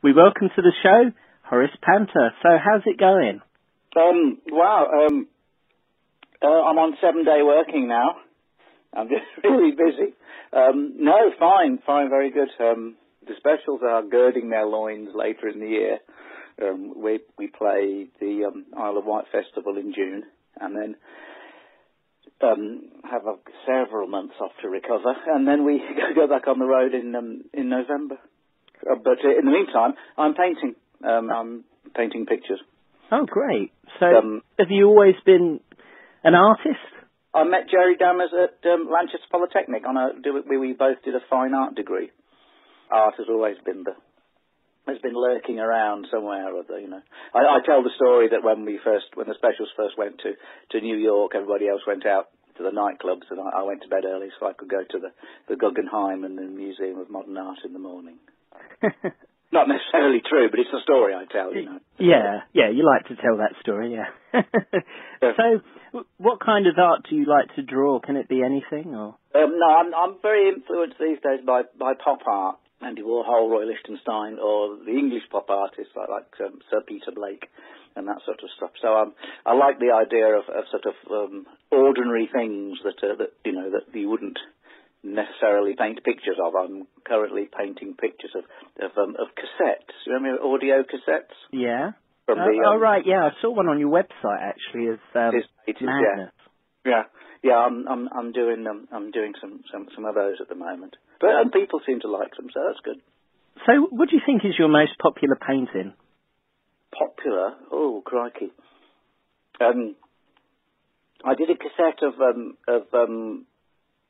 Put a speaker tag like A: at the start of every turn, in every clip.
A: We welcome to the show Horace Panter. So, how's it going?
B: Um, wow, um, uh, I'm on seven day working now. I'm just really busy. Um, no, fine, fine, very good. Um, the specials are girding their loins later in the year. Um, we we play the um, Isle of Wight Festival in June, and then um, have a, several months off to recover, and then we go back on the road in um, in November. Uh, but uh, in the meantime, I'm painting. Um, I'm painting pictures.
A: Oh, great! So,
B: Um,
A: have you always been an artist?
B: I met Jerry Dammers at um, Lanchester Polytechnic on a we, we both did a fine art degree. Art has always been the has been lurking around somewhere or other, you know. I, I tell the story that when we first when the specials first went to to New York, everybody else went out to the nightclubs, and I, I went to bed early so I could go to the the Guggenheim and the Museum of Modern Art in the morning. Not necessarily true, but it's a story I tell, you know.
A: yeah, yeah, you like to tell that story, yeah.
B: Yeah.
A: so, what kind of art do you like to draw? Can it be anything, or?
B: Um, no, I'm, I'm very influenced these days by, by pop art, Andy Warhol, Roy Lichtenstein, or the English pop artists like, like um, Sir Peter Blake and that sort of stuff. So um, I like the idea of, of sort of um, ordinary things that, uh, that you know that you wouldn't necessarily paint pictures of. I'm currently painting pictures of of, um, of cassettes. You remember audio cassettes
A: Yeah.
B: from
A: oh,
B: the?
A: oh,
B: Um,
A: right, yeah, I saw one on your website actually. As um,
B: is- it is, yeah.
A: madness.
B: Yeah, yeah, I'm I'm I'm doing um, I'm doing some, some some of those at the moment, but um, people seem to like them, so that's good.
A: So, what do you think is your most popular painting?
B: Popular? Oh, crikey! Um, I did a cassette of um of um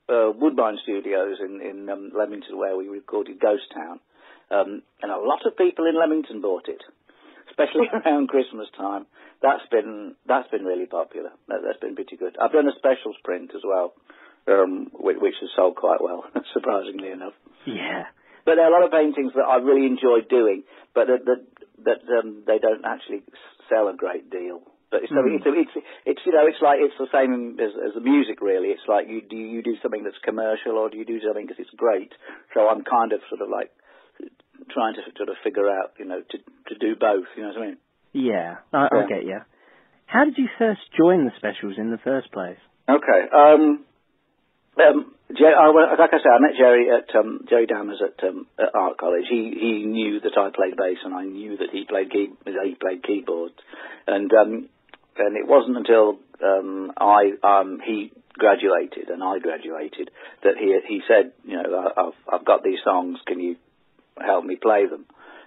B: uh, Woodbine Studios in in um, Leamington where we recorded Ghost Town, um, and a lot of people in Leamington bought it, especially around Christmas time. That's been that's been really popular. That, that's been pretty good. I've done a specials print as well, um, which, which has sold quite well, surprisingly enough.
A: Yeah.
B: But there are a lot of paintings that I really enjoy doing, but that that, that um, they don't actually sell a great deal. But so
A: Hmm.
B: it's, it's it's you know it's like it's the same as, as the music really. It's like you do you do something that's commercial or do you do something because it's great. So I'm kind of sort of like trying to sort of figure out you know to to do both. You know what I mean?
A: Yeah, I, I
B: Yeah.
A: get you. How did you first join the specials in the first place?
B: Okay. Um, um, I, like I said, I met Jerry at um, Jerry Dammers at, um, at Art College. He he knew that I played bass, and I knew that he played key, he played keyboards. And um, and it wasn't until um, I um, he graduated and I graduated that he he said, you know, I've I've got these songs. Can you help me play them?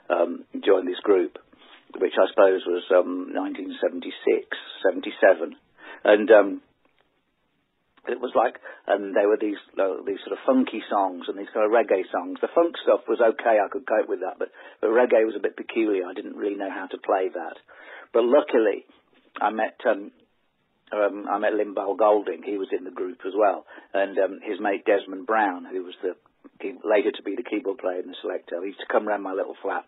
B: Um, join this group, which I suppose was um, 1976, 77, and um, it was like, and they were these uh, these sort of funky songs and these kind of reggae songs. The funk stuff was okay, I could cope with that, but but reggae was a bit peculiar. I didn't really know how to play that. But luckily, I met um, um, I met Lynval Golding. He was in the group as well, and um, his mate Desmond Brown, who was the later to be the keyboard player in the Selecter. He used to come round my little flat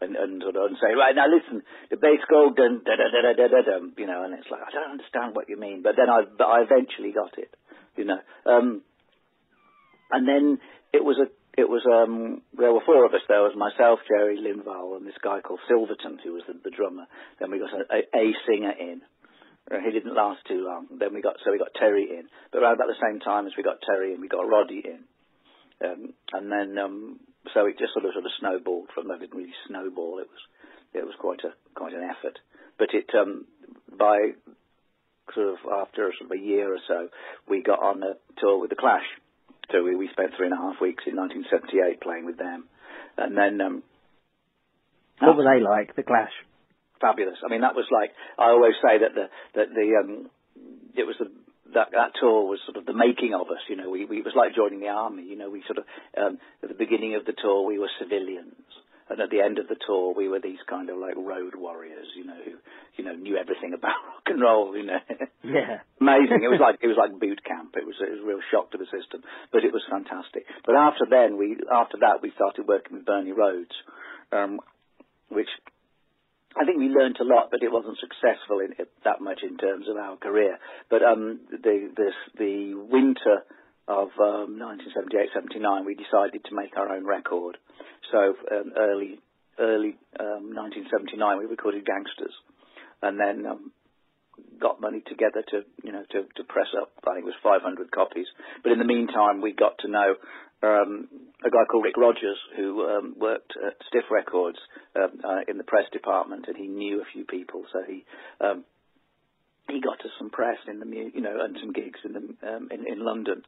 B: and and sort of and say, right now listen, the bass go dun da da da da da da you know, and it's like I don't understand what you mean, but then I but I eventually got it, you know, um, and then it was a it was um there were four of us. There was myself, Jerry Lynval, and this guy called Silverton, who was the, the drummer. Then we got a, a, singer in. Uh, He didn't last too long. Then we got so we got Terry in, but around about the same time as we got Terry in, we got Roddy in. Um, and then um, so it just sort of sort of snowballed from that. It didn't really snowball. It was it was quite a quite an effort. But it um, by sort of after sort of a year or so, we got on a tour with the Clash. So we, we spent three and a half weeks in 1978 playing with them, and then um,
A: What were they like, the Clash?
B: fabulous. I mean, that was like I always say that the that the um, it was the that that tour was sort of the making of us. You know, we, we it was like joining the army. You know, we sort of um, at the beginning of the tour we were civilians, and at the end of the tour we were these kind of like road warriors. You know, who you know knew everything about rock and roll. You know.
A: Yeah.
B: Amazing. It was like it was like boot camp. It was it was a real shock to the system, but it was fantastic. But after then, we after that we started working with Bernie Rhodes, um, which I think we learnt a lot, but it wasn't successful in that much in terms of our career. But um, the this, the winter of um, 1978-79, we decided to make our own record. So um, early early um, 1979, we recorded Gangsters, and then um, got money together to you know to, to press up. I think it was 500 copies. But in the meantime, we got to know um, a guy called Rick Rogers who um, worked at Stiff Records um, uh, in the press department, and he knew a few people, so he um, he got us some press in the you know and some gigs in the um, in, in London,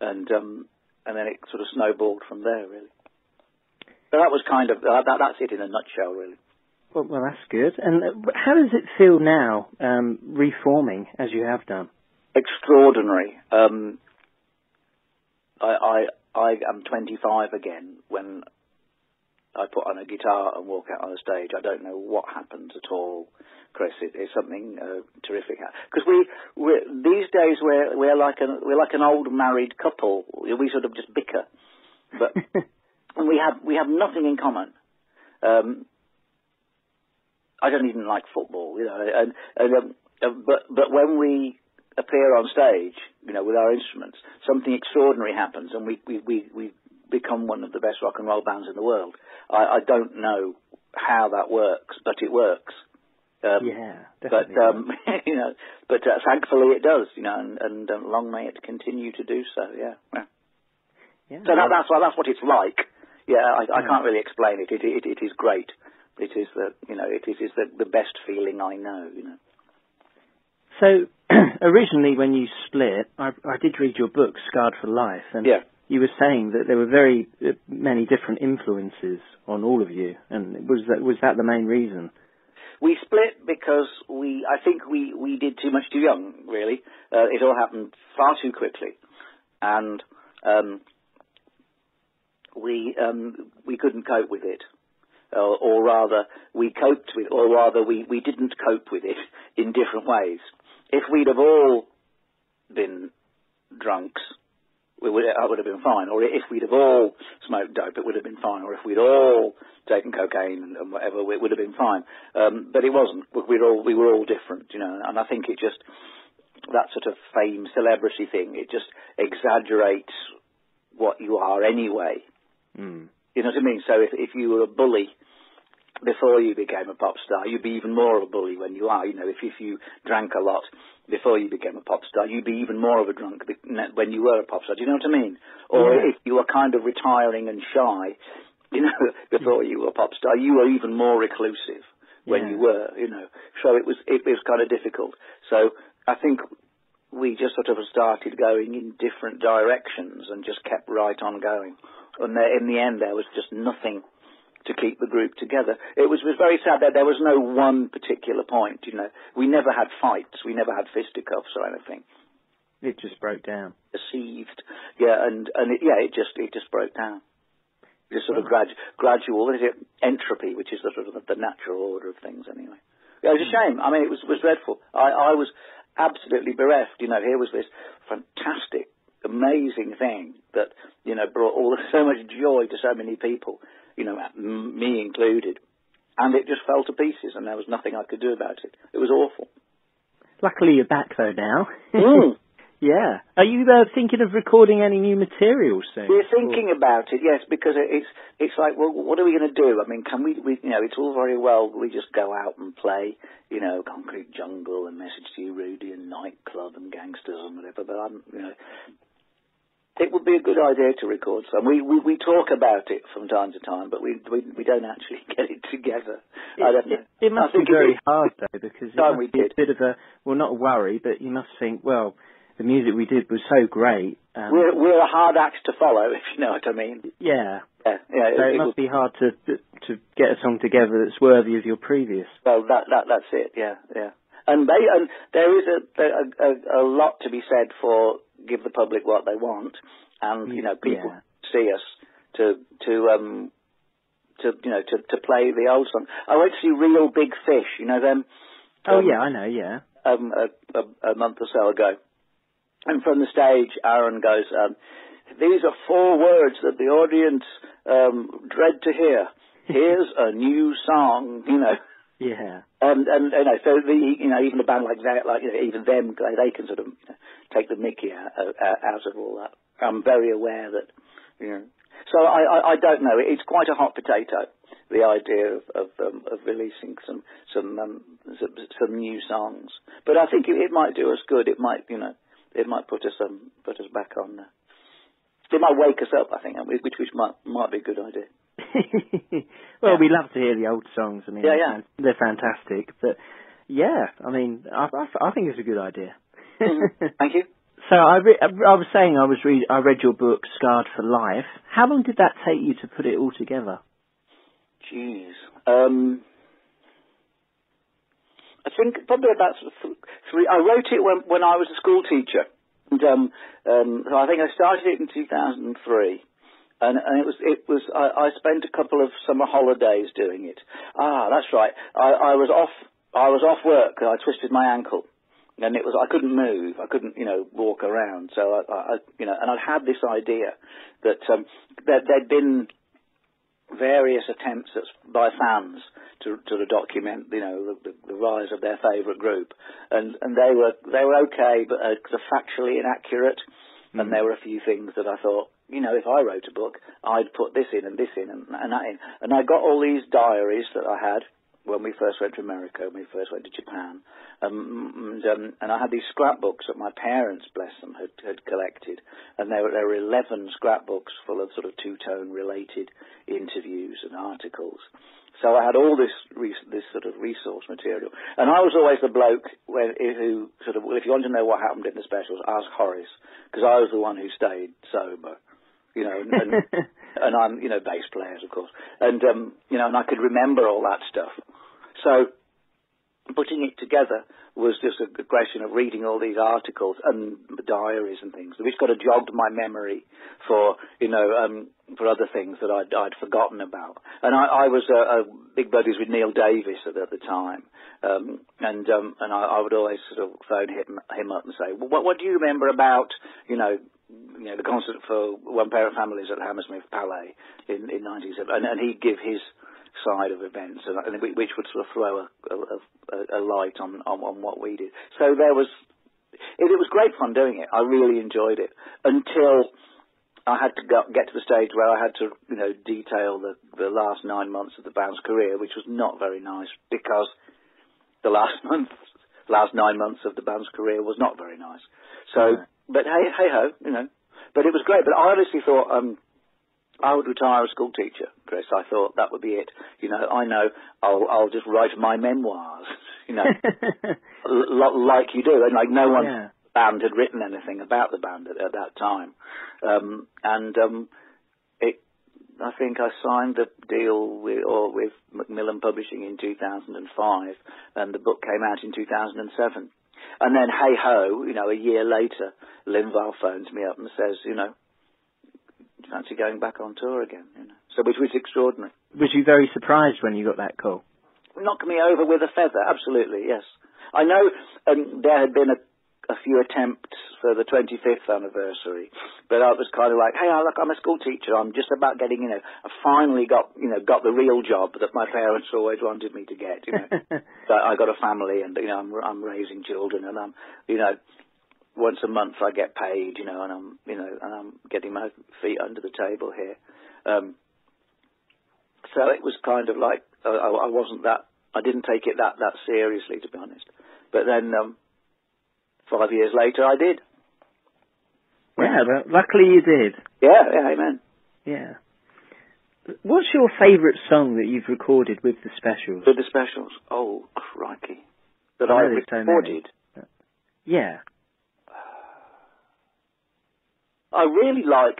B: and um, and then it sort of snowballed from there really. So that was kind of uh, that, that's it in a nutshell really.
A: Well, well, that's good. And how does it feel now, um, reforming as you have done?
B: Extraordinary. Um, I, I I am 25 again when I put on a guitar and walk out on a stage. I don't know what happens at all, Chris. It, it's something uh, terrific because we we're, these days we're we're like an we're like an old married couple. We sort of just bicker, but and we have we have nothing in common. Um, I don't even like football, you know, and, and um, uh, but but when we appear on stage, you know, with our instruments, something extraordinary happens, and we we we, we become one of the best rock and roll bands in the world. I, I don't know how that works, but it works.
A: Um, yeah,
B: definitely. But um, you know, but uh, thankfully it does, you know, and, and um, long may it continue to do so. Yeah. yeah.
A: yeah
B: so that, that's what that's what it's like. Yeah, I, I can't really explain it. It, it. it is great. It is the you know it is, is the, the best feeling I know. You know.
A: So originally, when you split, I, I did read your book, Ska'd for Life, and
B: yeah.
A: You were saying that there were very uh, many different influences on all of you, and was that was that the main reason?
B: We split because we, I think we, we did too much too young, really. Uh, it all happened far too quickly. And um, we, um, we couldn't cope with it. Uh, or rather, we coped with, or rather, we, we didn't cope with it in different ways if we'd have all been drunks, we would, that would have been fine. Or if we'd have all smoked dope, it would have been fine. Or if we'd all taken cocaine and, and whatever, it would have been fine. Um, but it wasn't. We were all we were all different, you know. And I think it just that sort of fame, celebrity thing. It just exaggerates what you are anyway.
A: Mm.
B: You know what I mean? So if if you were a bully before you became a pop star, you'd be even more of a bully when you are. You know, if if you drank a lot before you became a pop star, you'd be even more of a drunk when you were a pop star. Do you know what I mean? Or
A: yeah.
B: if you were kind of retiring and shy, you know, before you were a pop star, you were even more reclusive when
A: yeah.
B: you were. You know, so it was it was kind of difficult. So I think we just sort of started going in different directions and just kept right on going. And there, in the end, there was just nothing to keep the group together. It was, was very sad that there was no one particular point, you know. We never had fights, we never had fisticuffs or anything.
A: It just broke down.
B: Deceived, yeah, and and it, yeah, it just it just broke down. Just sort of grad, gradual, what is it? Entropy, which is the sort of the natural order of things, anyway. Yeah, it was a hmm. shame. I mean, it was was dreadful. I I was absolutely bereft. You know, here was this fantastic, amazing thing that you know brought all so much joy to so many people you know, me included. And it just fell to pieces, and there was nothing I could do about it. It was awful.
A: Luckily, you're back though now.
B: Mm.
A: yeah. Are you uh, thinking of recording any new material soon?
B: We're thinking or? about it, yes, because it's it's like, well, what are we going to do? I mean, can we, we, you know, it's all very well we just go out and play, you know, Concrete Jungle and Message to You, Rudy, and Nightclub and Gangsters and whatever. But I'm, you know, it would be a good idea to record some. We, we we talk about it from time to time, but we we, we don't actually get it together.
A: It,
B: I don't know.
A: It, it must be very hard though, because it must be did. a bit of a well, not a worry, but you must think, well, the music we did was so great.
B: Um, we're we're a hard act to follow, if you know what I mean.
A: Yeah.
B: Yeah, yeah.
A: So
B: it,
A: it, must be hard to to get a song together that's worthy of your previous.
B: Well, that that that's it. Yeah, yeah. And they and there is a a, a, a lot to be said for give the public what they want, and you know people
A: yeah.
B: see us to to um to you know to to play the old song. I went to see Reel Big Fish. You know them.
A: Oh
B: um,
A: yeah, I know. Yeah.
B: Um, a, a, a month or so ago, and from the stage, Aaron goes, um, "These are four words that the audience um, dread to hear. Here's a new song." You know.
A: Yeah.
B: And and you know, so the you know even a band like that, like you know, even them, they, they can sort of you know, take the Mickey out, out, out of all that. I'm very aware that you know So I, I, I don't know. It's quite a hot potato. The idea of of, um, of releasing some some, um, some some new songs, but I think it, it might do us good. It might you know it might put us um put us back on. Uh, it might wake us up. I think, which which might might be a good idea.
A: well,
B: Yeah.
A: we love to hear the old songs. I mean,
B: Yeah,
A: they're
B: yeah.
A: they're fantastic. But yeah, I mean, I, I, I think it's a good idea.
B: Mhm. Thank you.
A: so I, re- I was saying I was read I read your book Ska'd for Life. How long did that take you to put it all together?
B: Jeez. Um, I think probably about sort of th- three. I wrote it when when I was a school teacher, and um, um, so I think I started it in 2003. And, and it was, it was, I, I spent a couple of summer holidays doing it. Ah, that's right. I, I was off, I was off work. I twisted my ankle. And it was, I couldn't move. I couldn't, you know, walk around. So I, I you know, and I'd had this idea that, um, that there'd been various attempts at, by fans to to document, you know, the, the rise of their favourite group, and and they were they were okay, but uh, they're factually inaccurate, and
A: Mm.
B: there were a few things that I thought, you know, if I wrote a book, I'd put this in and this in and, and that in, and I got all these diaries that I had when we first went to America, when we first went to Japan, um, and, um, and I had these scrapbooks that my parents, bless them, had, had collected, and there were, there were 11 scrapbooks full of sort of two-tone related interviews and articles. So I had all this this sort of resource material, and I was always the bloke who sort of, well, if you want to know what happened in the specials, ask Horace, because I was the one who stayed sober, you know, and, and I'm, you know, bass players, of course, and um, you know, and I could remember all that stuff. So putting it together was just a question of reading all these articles and diaries and things, which got a jogged my memory for, you know, um, for other things that I'd, I'd forgotten about. And I, I was uh, uh, big buddies with Neol Davies at, at the time, um, and um, and I, I would always sort of phone him, him up and say, well, what, what do you remember about, you know, you know, the concert for One Parent Families at Hammersmith Palais in, in 1970, and, and he'd give his side of events, and, and which would sort of throw a, a, a, light on, on on what we did. So there was, it, it was great fun doing it. I really enjoyed it until I had to go, get to the stage where I had to, you know, detail the the last nine months of the band's career, which was not very nice because the last month, last nine months of the band's career was not very nice. So,
A: Right.
B: But hey, hey ho, you know, but it was great. But I honestly thought, um, I would retire as a school teacher, Chris. I thought that would be it. You know, I know I'll I'll just write my memoirs. You know, l- like you do, and like no one
A: Yeah.
B: band had written anything about the band at, at that time. Um, and um, it, I think I signed the deal with or with Macmillan Publishing in 2005, and the book came out in 2007. And then, hey ho, you know, a year later, Lynval phones me up and says, you know, fancy going back on tour again. You know, so which was extraordinary.
A: was you very surprised when you got that call?
B: Knocked me over with a feather, absolutely, yes. I know um, there had been a, a few attempts for the 25th anniversary, but I was kind of like, hey, look, I'm a school teacher. I'm just about getting, you know, I finally got, you know, got the real job that my parents always wanted me to get, you know. So I got a family and, you know, I'm, I'm raising children and I'm, you know, once a month I get paid, you know, and I'm, you know, and I'm getting my feet under the table here. Um, so it was kind of like, I, I wasn't that, I didn't take it that, that seriously, to be honest. But then, um, five years later I did.
A: yeah, but luckily you did.
B: Yeah, yeah, amen.
A: Yeah. What's your favourite song that you've recorded with the specials?
B: With the specials, oh, crikey. That
A: I
B: I
A: there's so
B: recorded.
A: Yeah.
B: I really like,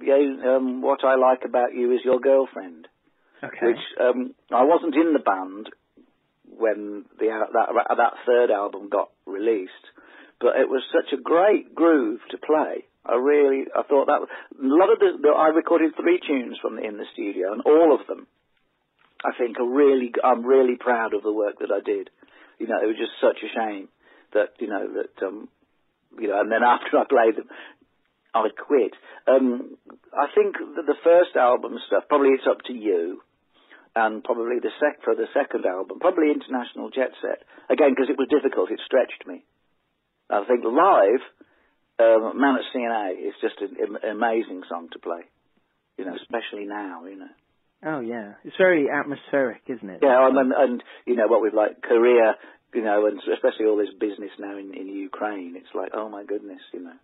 B: you know, um, what I like about you is your girlfriend.
A: Okay.
B: which um, I wasn't in the band when the that that third album got released, but it was such a great groove to play. I really I thought that a lot of the, I recorded three tunes from in the studio, and all of them I think are really I'm really proud of the work that I did. You know, it was just such a shame that you know that um, you know, and then after I played them, I quit. Um, I think that the first album stuff, probably it's up to you, and probably the sec for the second album, probably International Jet Set. Again, because it was difficult, it stretched me. I think live, um, Man at C&A is just an, an amazing song to play. You know, especially now. You know.
A: Oh yeah, it's very atmospheric, isn't it?
B: Yeah, and, and you know what with like Korea, you know, and especially all this business now in in Ukraine. It's like, oh my goodness, you know,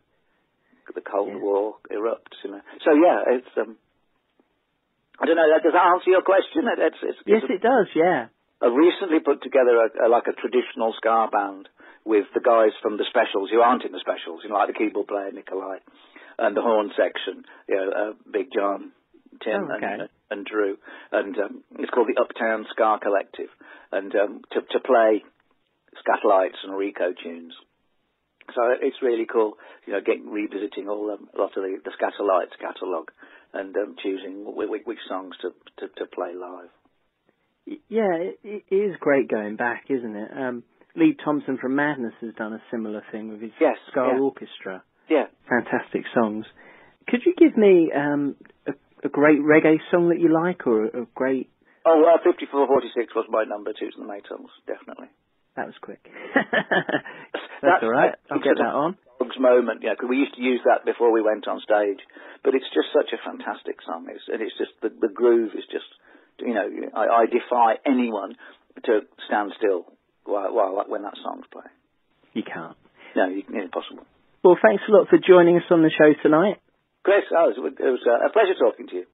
B: the Cold
A: Yeah.
B: War erupts. You know. So yeah, it's um. I don't know. Does that answer your question? It- It's, it's,
A: Yes,
B: it's
A: it does. Yeah.
B: I've recently put together a, a, like a traditional ska band with the guys from the specials who aren't in the specials, you know, like the keyboard player Nikolaj and the horn section, you know, uh, Big John, Tim,
A: Oh, okay.
B: and, and Drew, and um, it's called the Uptown Ska Collective, and um, to to play Skatalites and Rico tunes. So it's really cool, you know, getting revisiting all um, a lot of the, the Skatalites catalogue and um, choosing which, which songs to, to to play live.
A: Yeah, it, it is great going back, isn't it? Um, Lee Thompson from Madness has done a similar thing with his
B: Yes,
A: Ska
B: yeah.
A: Orchestra.
B: Yeah.
A: Fantastic songs. Could you give me um, a, a great reggae song that you like, or a, a great?
B: Oh, uh, 5446 was my number two to the Maytals, definitely.
A: That was quick.
B: That's-
A: That's all right. I'll get that on.
B: Dog's moment, yeah, 'cause we used to use that before we went on stage. But it's just such a fantastic song, it's, and it's just the, the groove is just, you know, I, I defy anyone to stand still while, while when that song's playing.
A: You can't.
B: No, you, it's impossible.
A: Well, thanks a lot for joining us on the show tonight.
B: Chris, oh, it was, it was uh, a pleasure talking to you.